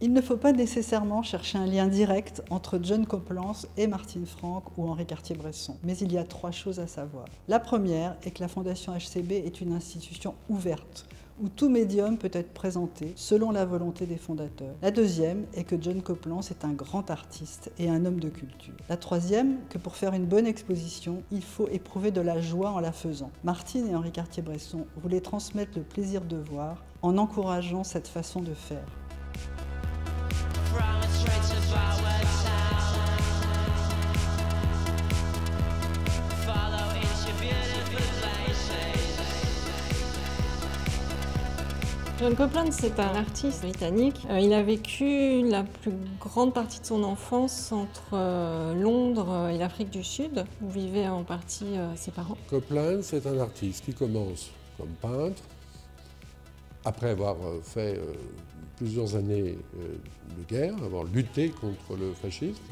Il ne faut pas nécessairement chercher un lien direct entre John Coplance et Martine Franck ou Henri Cartier-Bresson, mais il y a trois choses à savoir. La première est que la Fondation HCB est une institution ouverte, où tout médium peut être présenté selon la volonté des fondateurs. La deuxième est que John Coplance est un grand artiste et un homme de culture. La troisième, que pour faire une bonne exposition, il faut éprouver de la joie en la faisant. Martine et Henri Cartier-Bresson voulaient transmettre le plaisir de voir en encourageant cette façon de faire. John Copeland, c'est un artiste britannique. Euh, il a vécu la plus grande partie de son enfance entre euh, Londres et l'Afrique du Sud, où vivaient en partie euh, ses parents. Copeland, c'est un artiste qui commence comme peintre, après avoir fait plusieurs années de guerre, avoir lutté contre le fascisme.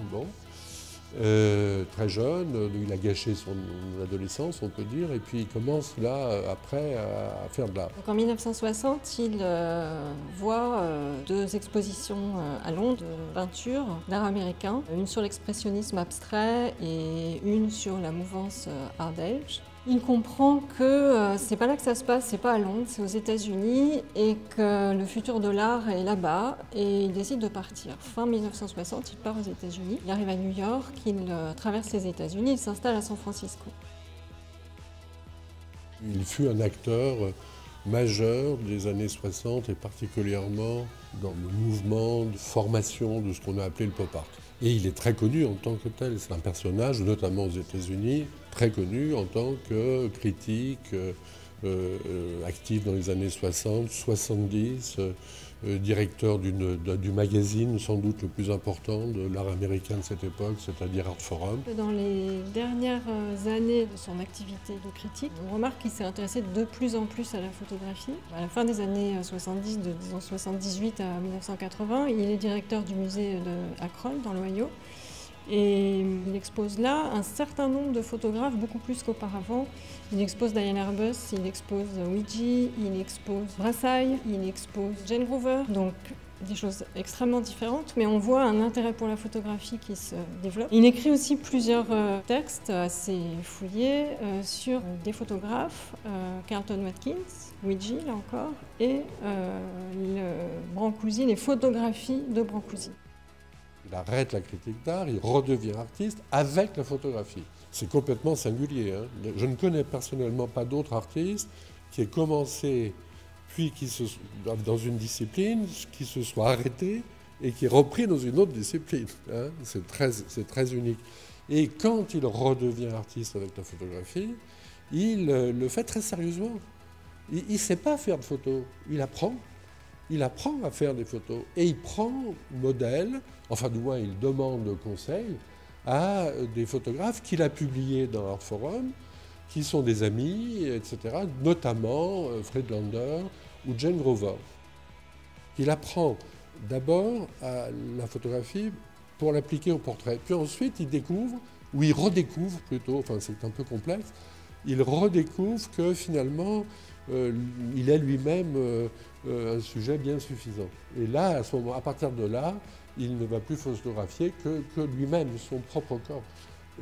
Euh, très jeune, il a gâché son adolescence, on peut dire, et puis il commence là, après, à, faire de l'art. En 1960, il euh, voit euh, deux expositions à Londres de peinture d'art américain, une sur l'expressionnisme abstrait et une sur la mouvance Art Age. Il comprend que euh, c'est pas là que ça se passe, c'est pas à Londres, c'est aux États-Unis et que le futur de l'art est là-bas et il décide de partir. Fin 1960, il part aux États-Unis, il arrive à New York, il euh, traverse les États-Unis, il s'installe à San Francisco. Il fut un acteur majeur des années 60 et particulièrement dans le mouvement de formation de ce qu'on a appelé le pop art. Et il est très connu en tant que tel. C'est un personnage, notamment aux États-Unis, très connu en tant que critique euh, euh, actif dans les années 60, 70, euh, directeur du magazine sans doute le plus important de l'art américain de cette époque, c'est-à-dire Art Forum. Dans les dernières années de son activité de critique, on remarque qu'il s'est intéressé de plus en plus à la photographie. À la fin des années 70, de 1978 à 1980, il est directeur du musée de dans l'Ohio. Et il expose là un certain nombre de photographes, beaucoup plus qu'auparavant. Il expose Diane Arbus, il expose Ouija, il expose Brassai, il expose Jane Grover. Donc des choses extrêmement différentes, mais on voit un intérêt pour la photographie qui se développe. Il écrit aussi plusieurs euh, textes assez fouillés euh, sur des photographes, euh, Carlton Watkins, Ouija là encore, et Brancusi, les photographies de Brancusi. Il arrête la critique d'art, il redevient artiste avec la photographie. C'est complètement singulier. Hein. Je ne connais personnellement pas d'autres artistes qui aient commencé, puis qui se, dans une discipline, qui se soit arrêté et qui est repris dans une autre discipline. Hein. C'est très, très unique. Et quand il redevient artiste avec la photographie, il euh, le fait très sérieusement. Il ne sait pas faire de photos, il apprend il apprend à faire des photos et il prend modèle, enfin du moins il demande conseil à des photographes qu'il a publiés dans Art Forum, qui sont des amis, etc., notamment euh, Fred Lander ou Jane Grover. Il apprend d'abord la photographie pour l'appliquer au portrait, puis ensuite il découvre, ou il redécouvre plutôt, enfin c'est un peu complexe, il redécouvre que finalement euh, il est lui-même euh, euh, un sujet bien suffisant. Et là, à, partir de là, il ne va plus photographier que, lui-même, son propre corps.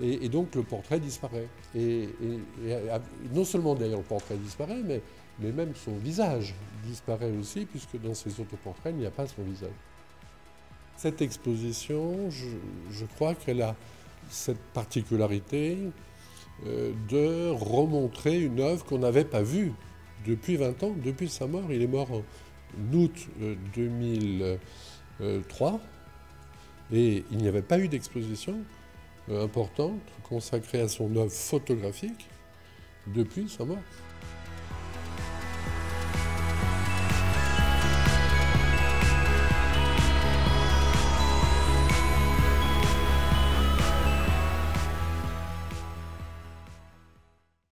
Et, donc le portrait disparaît. Et, non seulement d'ailleurs le portrait disparaît, mais, mais même son visage disparaît aussi, puisque dans ses autres portraits, il n'y a pas son visage. Cette exposition, je, crois qu'elle a cette particularité de remontrer une œuvre qu'on n'avait pas vue depuis 20 ans, depuis sa mort. Il est mort en août 2003 euh, et il n'y avait pas eu d'exposition euh, importante consacrée à son œuvre photographique depuis sa mort.